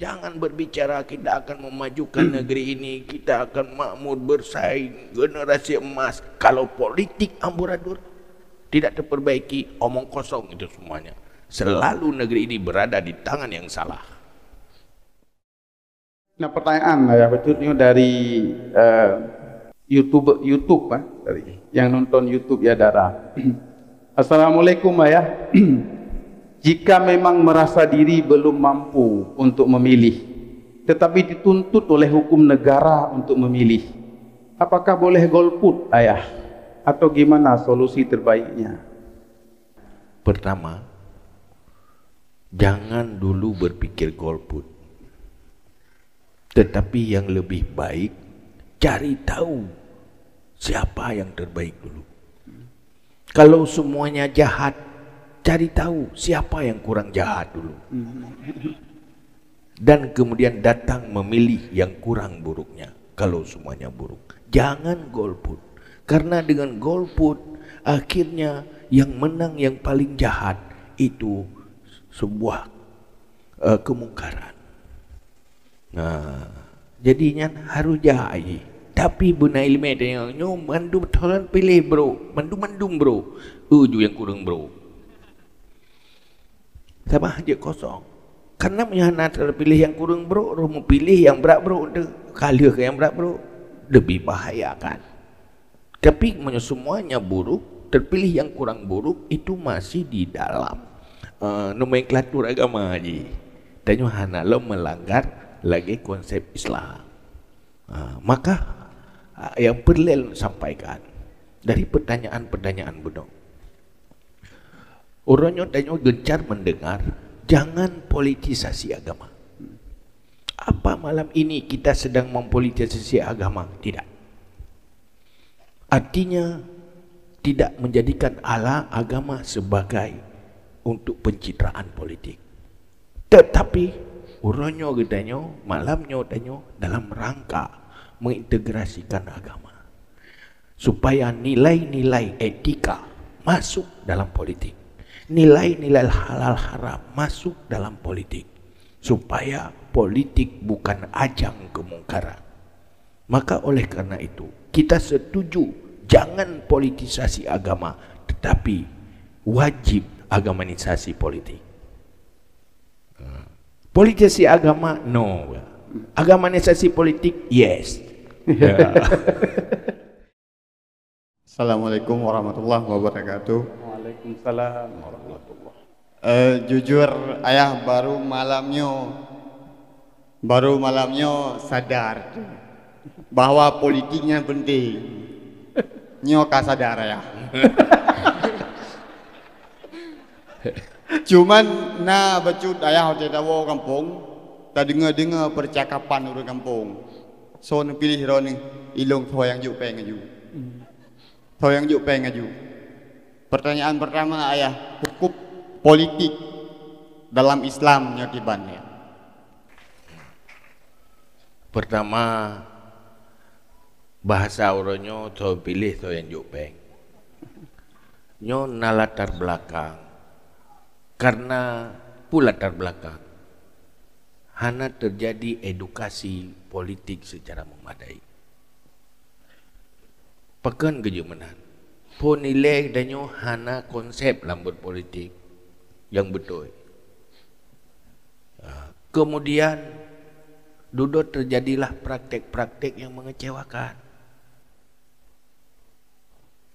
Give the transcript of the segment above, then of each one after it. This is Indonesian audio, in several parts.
Jangan berbicara kita akan memajukan negeri ini, kita akan makmur bersaing, generasi emas. Kalau politik amburadul tidak terperbaiki, omong kosong itu semuanya. Selalu negeri ini berada di tangan yang salah. Nah pertanyaan ya betulnya dari uh, YouTube YouTube Pak dari yang nonton YouTube ya darah. Assalamualaikum ayah. jika memang merasa diri belum mampu untuk memilih tetapi dituntut oleh hukum negara untuk memilih apakah boleh golput ayah? Atau gimana solusi terbaiknya? Pertama jangan dulu berpikir golput. Tetapi yang lebih baik cari tahu siapa yang terbaik dulu. Kalau semuanya jahat cari tahu siapa yang kurang jahat dulu. Dan kemudian datang memilih yang kurang buruknya kalau semuanya buruk. Jangan golput. Karena dengan golput akhirnya yang menang yang paling jahat itu sebuah uh, kemungkaran. Nah, jadinya harus jahat. Tapi buna ilmu dia nyo mandu betulan pilih bro, mandu mandum bro. Uju yang kurang bro sama aja kosong. Karena menyana terpilih yang kurang bro mau pilih yang berat bro kali ke yang berat bro lebih bahaya kan tapi semuanya buruk terpilih yang kurang buruk itu masih di dalam uh, nomenklatur agama aja dan hana lo melanggar lagi konsep Islam. Uh, maka uh, yang perlu sampaikan dari pertanyaan-pertanyaan Budong Orangnya tanya gencar mendengar, jangan politisasi agama. Apa malam ini kita sedang mempolitisasi agama? Tidak. Artinya tidak menjadikan Allah agama sebagai untuk pencitraan politik. Tetapi orangnya gedanya, malamnya tanya dalam rangka mengintegrasikan agama. Supaya nilai-nilai etika masuk dalam politik nilai-nilai halal haram masuk dalam politik supaya politik bukan ajang kemungkaran. Maka oleh karena itu kita setuju jangan politisasi agama tetapi wajib agamanisasi politik. Politisasi agama no. Agamanisasi politik yes. Assalamualaikum warahmatullahi wabarakatuh. Waalaikumsalam warahmatullah. Uh, jujur ayah baru malamnya baru malamnya sadar bahwa politiknya penting. Nyoka sadar ya. Cuman na becut ayah hotel dawo kampung, tak dengar-dengar percakapan orang kampung. So pilih roni ilung yang juk pengen aju. yang juk pengen aju. Pertanyaan pertama ayah, hukum politik dalam Islam nyokibannya. Pertama bahasa orangnya to pilih to yang jupeng. Nyo nalatar belakang karena pula belakang hana terjadi edukasi politik secara memadai. Pekan kejumanan pun nilai dan hana konsep lambut politik yang betul. Ha, kemudian duduk terjadilah praktek-praktek yang mengecewakan.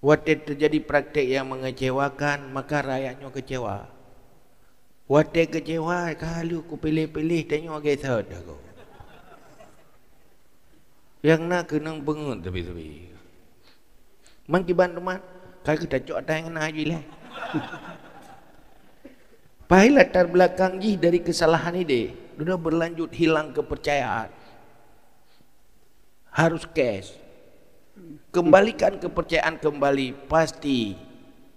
Waktu terjadi praktek yang mengecewakan, maka rakyatnya kecewa. Waktu kecewa, kalau aku pilih-pilih, tengok kisah dah kau. Yang nak kena bengun tapi-tapi. Mangkiban rumah, kalau kita cok tangan haji lah. Pai latar belakang ji dari kesalahan ini, sudah berlanjut hilang kepercayaan. Harus cash. Kembalikan kepercayaan kembali pasti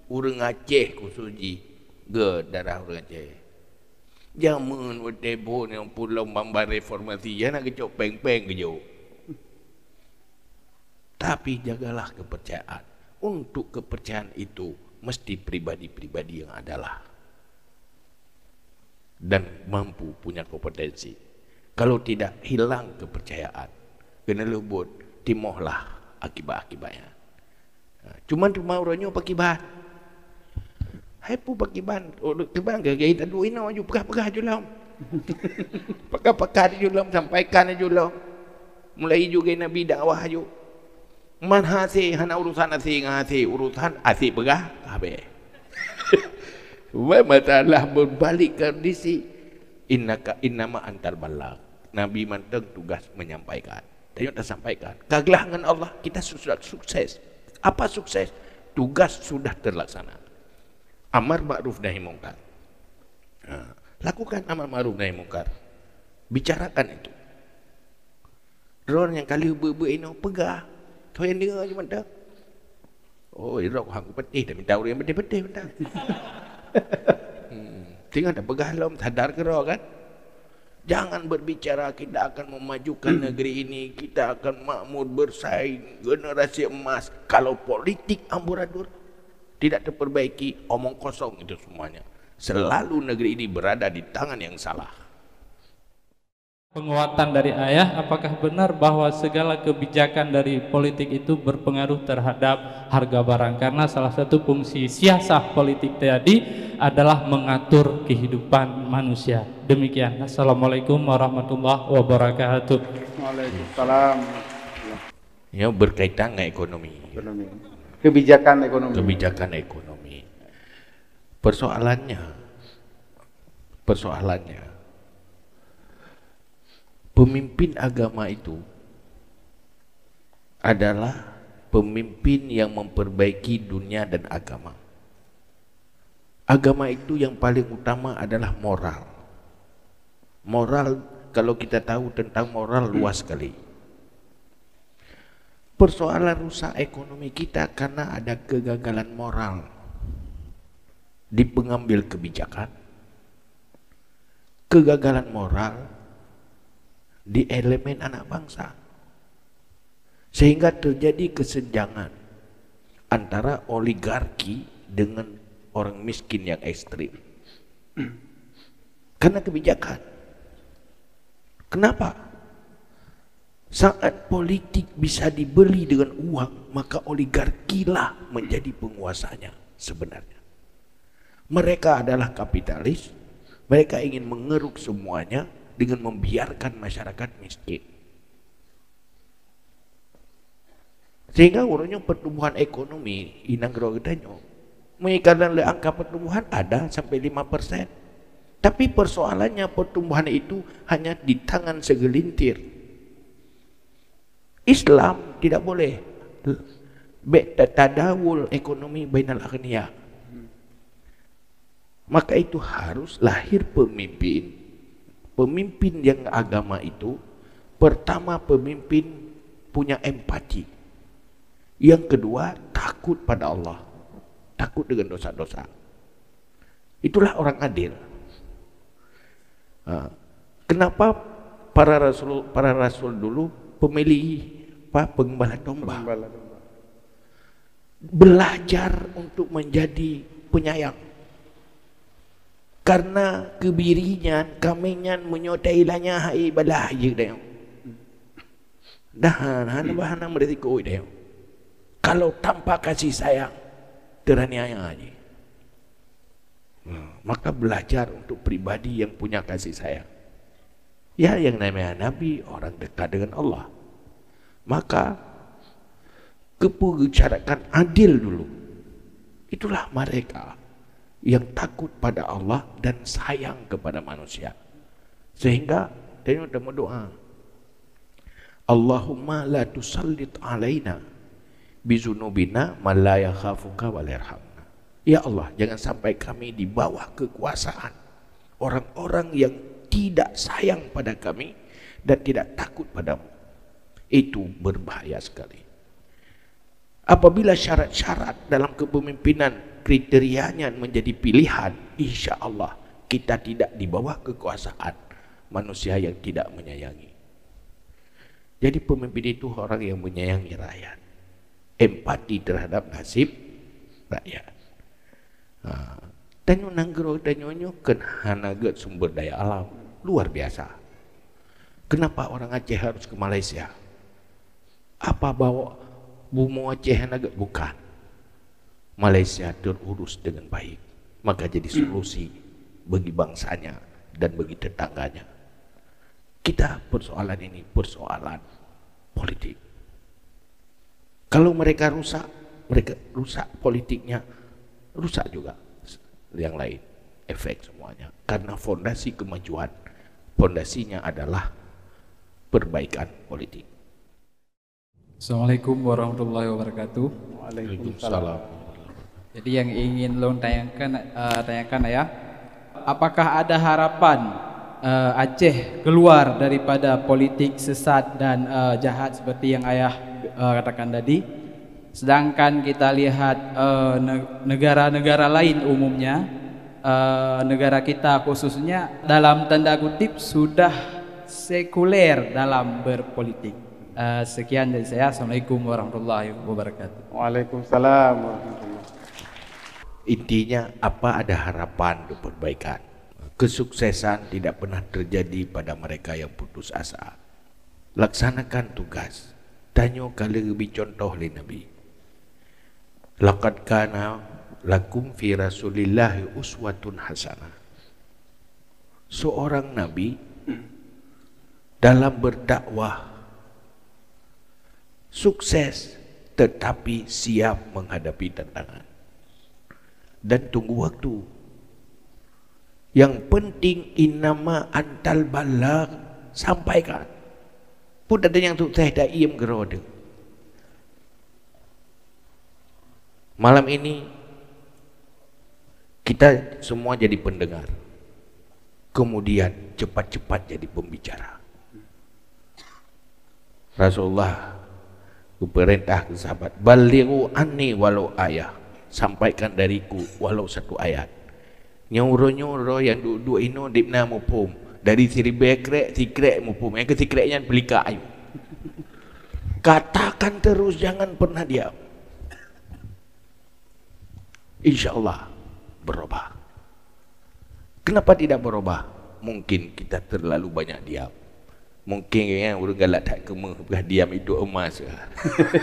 urang Aceh kusuji ge darah urang Aceh. Jangan wetebo yang pulau mambar reformasi nak kecok peng-peng kejo. Tapi jagalah kepercayaan untuk kepercayaan itu mesti pribadi-pribadi yang adalah dan mampu punya kompetensi. Kalau tidak hilang kepercayaan. Kena lubut timohlah akibat-akibatnya. Ha, cuma orangnya pakai bahan. Hai pun pakai bahan. Oh, kebang ke kita dua ini aja pegah-pegah aja lah. Pegah-pegah aja lah sampaikan lah. Mulai juga Nabi dakwah aja. Man hasi hana urusan asi ngasi urusan asi pegah habis. Wah masalah berbalik kondisi. Innaka innama antar balak. Nabi manteng tugas menyampaikan. Dan kita sampaikan. Kegelangan Allah kita sudah sukses. Apa sukses? Tugas sudah terlaksana. Amar ma'ruf nahi mungkar. Lakukan amar ma'ruf nahi mungkar. Bicarakan itu. Drone yang kali ber-ber ini pegah. Kau dengar je mana? Oh, irok aku petih dah minta orang yang petih-petih minta. hmm. Tengok dah pegah lom sadar ke kan? Jangan berbicara kita akan memajukan negeri ini, kita akan makmur bersaing generasi emas. Kalau politik amburadul tidak terperbaiki, omong kosong itu semuanya. Selalu negeri ini berada di tangan yang salah. Penguatan dari ayah, apakah benar bahwa segala kebijakan dari politik itu berpengaruh terhadap harga barang? Karena salah satu fungsi siasah politik tadi adalah mengatur kehidupan manusia. Demikian. Assalamualaikum warahmatullahi wabarakatuh. Waalaikumsalam. Ya berkaitan dengan ekonomi. Ekonomi. Kebijakan ekonomi. Kebijakan ekonomi. Persoalannya, persoalannya pemimpin agama itu adalah pemimpin yang memperbaiki dunia dan agama. Agama itu yang paling utama adalah moral. Moral kalau kita tahu tentang moral luas sekali. Persoalan rusak ekonomi kita karena ada kegagalan moral di pengambil kebijakan, kegagalan moral di elemen anak bangsa. Sehingga terjadi kesenjangan antara oligarki dengan orang miskin yang ekstrim. Karena kebijakan. Kenapa? Saat politik bisa dibeli dengan uang maka oligarkilah menjadi penguasanya sebenarnya. Mereka adalah kapitalis. Mereka ingin mengeruk semuanya dengan membiarkan masyarakat miskin. Sehingga urutnya pertumbuhan ekonomi inang gerogedanyo mengikatkan le angka pertumbuhan ada sampai 5%. Tapi persoalannya pertumbuhan itu hanya di tangan segelintir. Islam tidak boleh tadawul ekonomi bainal aghnia. Maka itu harus lahir pemimpin pemimpin yang agama itu pertama pemimpin punya empati. Yang kedua takut pada Allah. Takut dengan dosa-dosa. Itulah orang adil. Ha. kenapa para rasul para rasul dulu pemilih apa pengembala domba. Belajar untuk menjadi penyayang karena kebirinya kaminya menyodai lanya hai balah je dah dah hana bahana berisiko dah kalau tanpa kasih sayang teraniaya aja. Hmm, maka belajar untuk pribadi yang punya kasih sayang. Ya yang namanya nabi orang dekat dengan Allah. Maka kepucarakan adil dulu. Itulah mereka yang takut pada Allah dan sayang kepada manusia. Sehingga dia sudah berdoa. Allahumma la tusallit alaina bizunubina yakhafuka wa Ya Allah, jangan sampai kami di bawah kekuasaan orang-orang yang tidak sayang pada kami dan tidak takut padamu. Itu berbahaya sekali. Apabila syarat-syarat dalam kepemimpinan kriterianya menjadi pilihan insya Allah kita tidak di bawah kekuasaan manusia yang tidak menyayangi. Jadi pemimpin itu orang yang menyayangi rakyat. Empati terhadap nasib rakyat. Dan nanggro dan nyonyo kan hanagat sumber daya alam. Luar biasa. Kenapa orang Aceh harus ke Malaysia? Apa bawa bumbu Aceh agak bukan? Malaysia terurus dengan baik, maka jadi solusi bagi bangsanya dan bagi tetangganya. Kita persoalan ini persoalan politik. Kalau mereka rusak, mereka rusak politiknya, rusak juga yang lain, efek semuanya. Karena fondasi kemajuan, fondasinya adalah perbaikan politik. Assalamualaikum warahmatullahi wabarakatuh. Waalaikumsalam. Jadi yang ingin lo tanyakan, uh, tanyakan ya, apakah ada harapan uh, Aceh keluar daripada politik sesat dan uh, jahat seperti yang ayah uh, katakan tadi? Sedangkan kita lihat negara-negara uh, lain umumnya, uh, negara kita khususnya dalam tanda kutip sudah sekuler dalam berpolitik. Uh, sekian dari saya. Assalamualaikum warahmatullahi wabarakatuh. Waalaikumsalam Intinya apa ada harapan untuk perbaikan. Kesuksesan tidak pernah terjadi pada mereka yang putus asa. Laksanakan tugas. Tanya kali lebih contoh oleh Nabi. Laqad kana lakum fi rasulillahi uswatun hasanah. Seorang Nabi dalam berdakwah sukses tetapi siap menghadapi tantangan dan tunggu waktu. Yang penting inama antal balak sampaikan. Pun ada yang tu teh dah iem gerode. Malam ini kita semua jadi pendengar. Kemudian cepat-cepat jadi pembicara. Rasulullah perintah ke sahabat baliru anni walau ayah sampaikan dariku walau satu ayat. Nyoro-nyoro yang duduk ino dipna mupum. Dari siri bekrek sikrek mupum. Yang kesikreknya belika ayu. Katakan terus jangan pernah diam. Insyaallah berubah. Kenapa tidak berubah? Mungkin kita terlalu banyak diam. Mungkin ya orang galak tak kemah diam itu emas.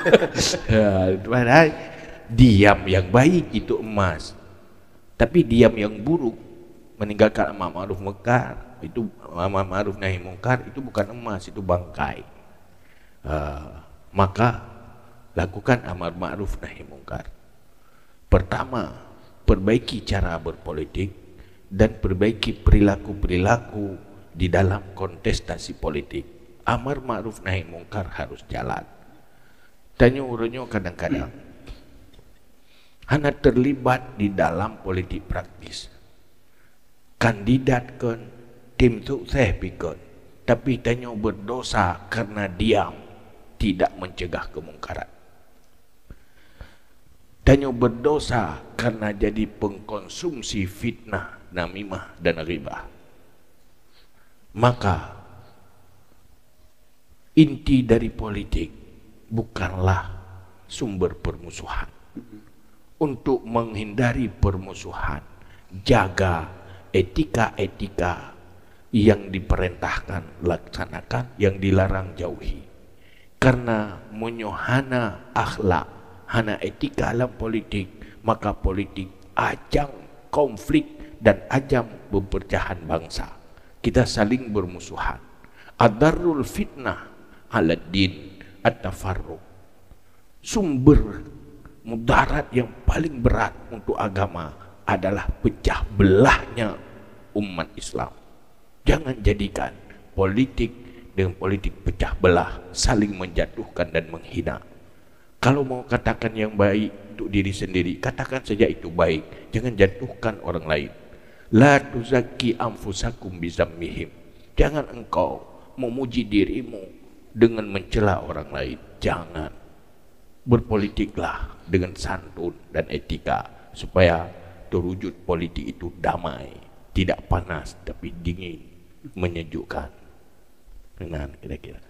Padahal diam yang baik itu emas. Tapi diam yang buruk meninggalkan amar ma'ruf mungkar itu amar ma'ruf nahi mungkar itu bukan emas itu bangkai. Uh, maka lakukan amar ma'ruf nahi mungkar. Pertama perbaiki cara berpolitik dan perbaiki perilaku-perilaku di dalam kontestasi politik. Amar ma'ruf nahi mungkar harus jalan. Tanya urunya kadang-kadang hanya terlibat di dalam politik praktis. Kandidat kan tim sukses pikun tapi tanya berdosa karena diam tidak mencegah kemungkaran. Tanya berdosa karena jadi pengkonsumsi fitnah namimah dan ribah. Maka inti dari politik bukanlah sumber permusuhan untuk menghindari permusuhan. Jaga etika-etika yang diperintahkan laksanakan yang dilarang jauhi. Karena menyohana akhlak hana etika dalam politik maka politik ajang konflik dan ajang pempercahan bangsa. Kita saling bermusuhan. Adarul fitnah ala din at-tafarruq. Sumber mudarat yang paling berat untuk agama adalah pecah belahnya umat Islam jangan jadikan politik dengan politik pecah belah saling menjatuhkan dan menghina kalau mau katakan yang baik untuk diri sendiri katakan saja itu baik jangan jatuhkan orang lain La tuzaki anfusakum bizammihim. Jangan engkau memuji dirimu dengan mencela orang lain. Jangan. Berpolitiklah dengan santun dan etika supaya terwujud politik itu damai, tidak panas tapi dingin, menyejukkan. Kira-kira.